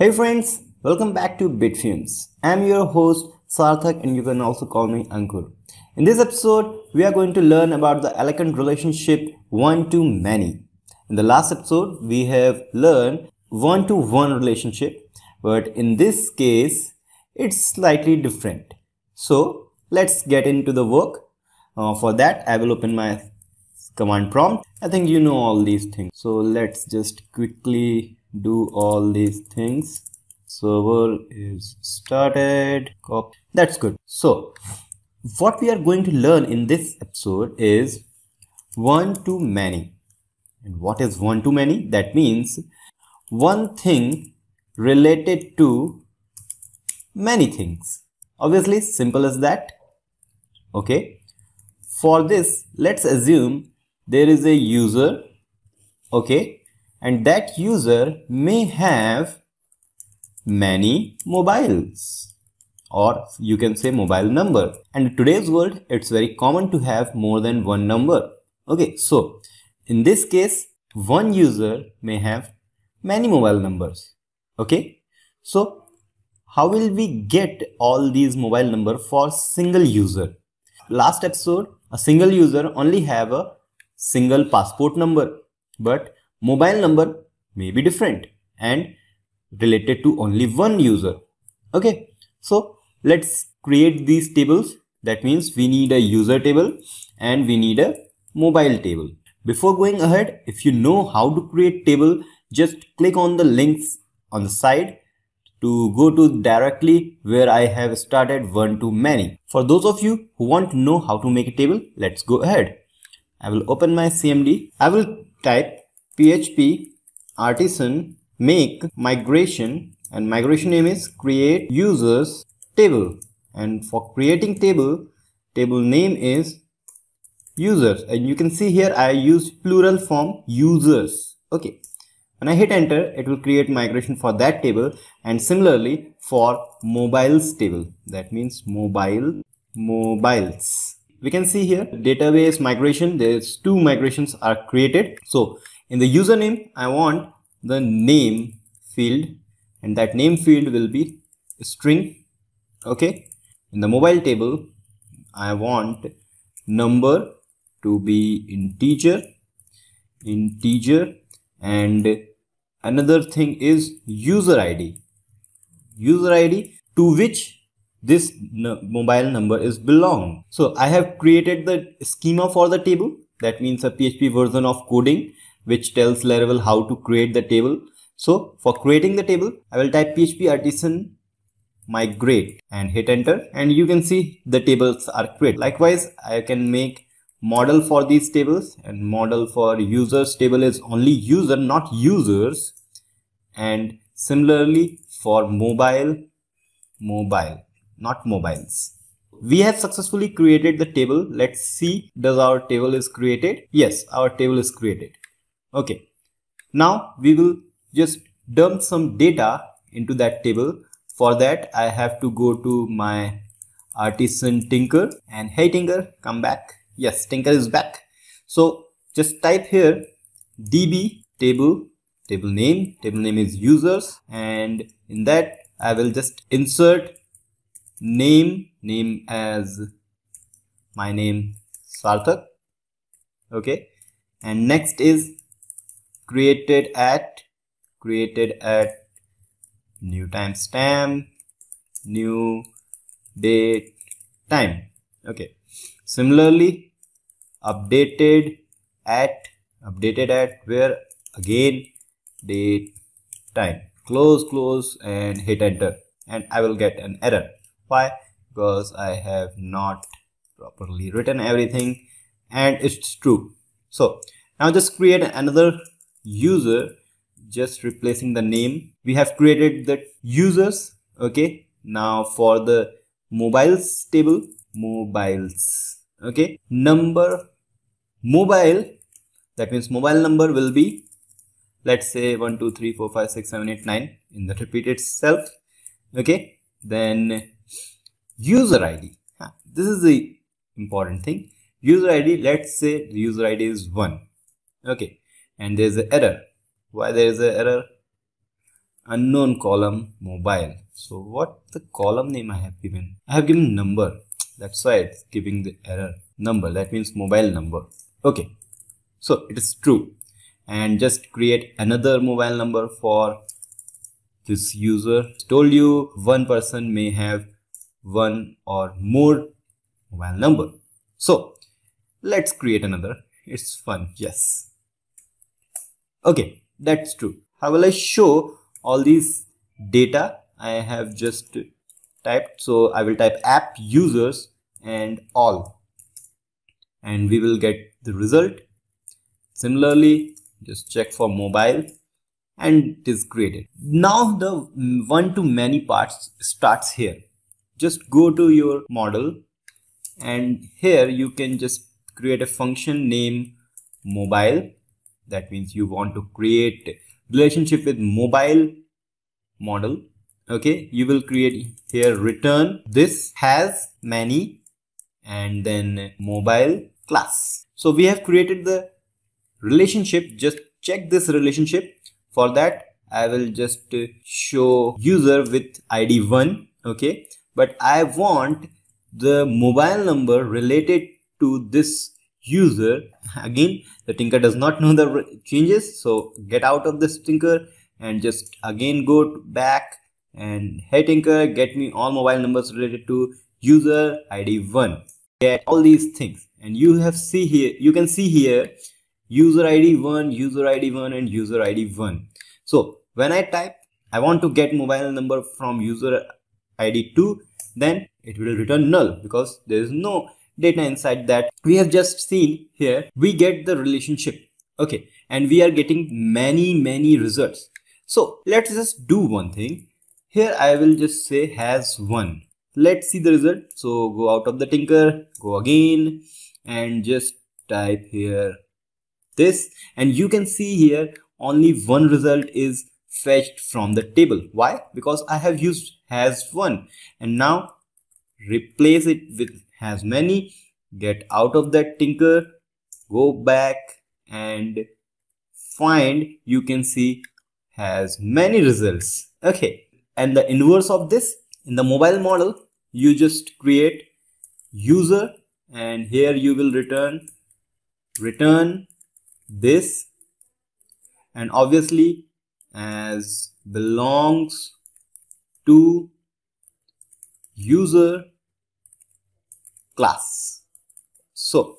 Hey friends, welcome back to Bitfumes. I'm your host Sarthak and you can also call me Ankur. In this episode, we are going to learn about the eloquent relationship one to many. In the last episode, we have learned one to one relationship, but in this case, it's slightly different. So let's get into the work. Uh, for that, I will open my command prompt. I think you know all these things. So let's just quickly do all these things. Server is started. Copy. That's good. So what we are going to learn in this episode is one to many. And what is one to many? That means one thing related to many things. Obviously, simple as that. Okay. For this, let's assume there is a user. Okay. And that user may have many mobiles or you can say mobile number. And today's world, it's very common to have more than one number. Okay. So in this case, one user may have many mobile numbers. Okay. So how will we get all these mobile number for single user? Last episode, a single user only have a single passport number, but mobile number may be different and related to only one user. Okay, so let's create these tables. That means we need a user table and we need a mobile table. Before going ahead, if you know how to create table, just click on the links on the side to go to directly where I have started one to many. For those of you who want to know how to make a table, let's go ahead. I will open my CMD. I will type PHP artisan make migration and migration name is create users table and for creating table table name is users and you can see here I used plural form users okay when I hit enter, it will create migration for that table and similarly for mobiles table. That means mobile, mobiles. We can see here database migration. There's two migrations are created. So in the username, I want the name field and that name field will be string. Okay. In the mobile table, I want number to be integer, integer and another thing is user id user id to which this mobile number is belong so i have created the schema for the table that means a php version of coding which tells laravel how to create the table. So for creating the table i will type php artisan migrate and hit enter. And you can see the tables are created. Likewise i can make model for these tables and model for users. Table is only user not users. And similarly for mobile mobile not mobiles. We have successfully created the table. Let's see does our table is created? Yes our table is created okay. Now we will just dump some data into that table. For that i have to go to my artisan tinker. And hey tinker come back. Yes tinker is back. So just type here db table table name. Table name is users. And in that i will just insert name name as my name sarthak. Okay. And next is created at created at new timestamp new date time. Okay. Similarly updated at updated at where? Again date time. Close close and hit enter. And I will get an error. Why? Because I have not properly written everything and it's true. So now just create another user just replacing the name. We have created the users okay? Now for the mobiles table mobiles okay? Number mobile that means mobile number will be let's say 1 2 3 4 5 6 7 8 9 in the repeat itself okay? Then user id this is the important thing. User id let's say the user id is 1 okay and there's an error. Why there is an error? Unknown column mobile. So what the column name I have given? I have given number. That's why it's giving the error. Number. That means mobile number. Okay. So it is true. And just create another mobile number for this user. Told you one person may have one or more mobile number. So let's create another. It's fun. Yes okay that's true. How will i show all these data? I have just typed so i will type app users and all. And we will get the result. Similarly just check for mobile and it is created. Now the one to many parts starts here. Just go to your model and here you can just create a function name mobile that means you want to create relationship with mobile model. Okay you will create here return. This has many and then mobile class. So we have created the relationship. Just check this relationship. For that i will just show user with id 1 okay but i want the mobile number related to this user again the tinker does not know the changes so get out of this tinker and just again go back and hey tinker get me all mobile numbers related to user id 1 get all these things. And you have see here you can see here user id 1 user id 1 and user id 1 so when i type i want to get mobile number from user id 2 then it will return null because there is no data inside that we have just seen here we get the relationship. Okay and we are getting many many results. So let's just do one thing. Here i will just say has one. Let's see the result. So go out of the tinker go again and just type here this. And you can see here only one result is fetched from the table. Why? Because i have used has one. And now replace it with has many get out of that tinker go back and find you can see has many results. Okay and the inverse of this in the mobile model you just create user and here you will return return this and obviously as belongs to user class. So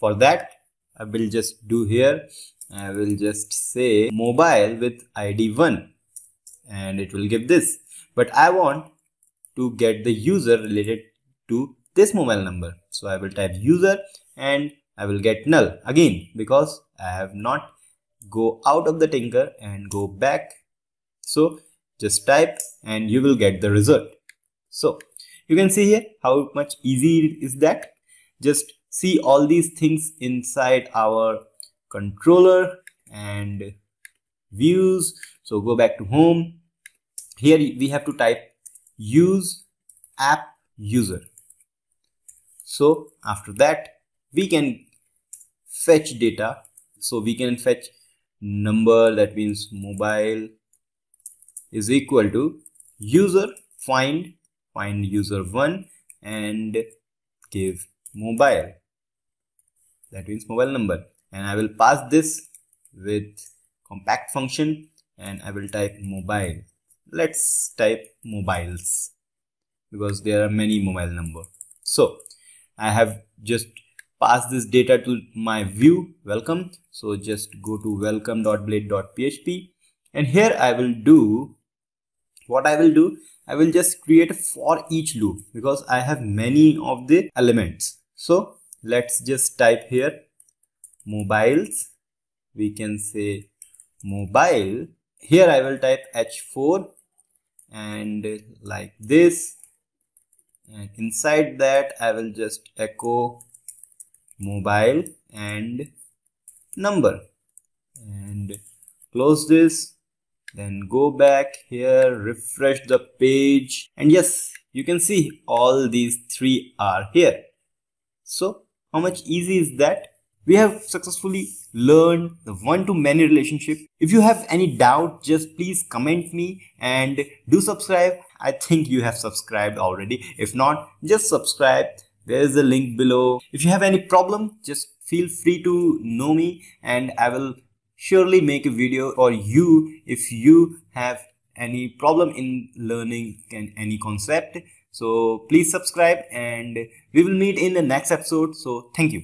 for that I will just do here. I will just say mobile with id 1 and it will give this. But I want to get the user related to this mobile number. So I will type user and I will get null again because I have not go out of the tinker and go back. So just type and you will get the result. So you can see here how much easy is that? Just see all these things inside our controller and views. So go back to home. Here we have to type use app user. So after that we can fetch data. So we can fetch number that means mobile is equal to user find find user 1 and give mobile. That means mobile number. And I will pass this with compact function and I will type mobile. Let's type mobiles because there are many mobile number. So I have just passed this data to my view. Welcome. So just go to welcome.blade.php and here I will do what I will do I will just create for each loop because I have many of the elements. So let's just type here mobiles. We can say mobile. Here I will type h4 and like this. And inside that I will just echo mobile and number. And close this then go back here refresh the page and yes you can see all these three are here so how much easy is that we have successfully learned the one-to-many relationship. If you have any doubt, just please comment me and do subscribe. I think you have subscribed already. If not, just subscribe. There is a link below. If you have any problem, just feel free to know me and I will surely make a video for you if you have any problem in learning any concept. So please subscribe and we will meet in the next episode. So thank you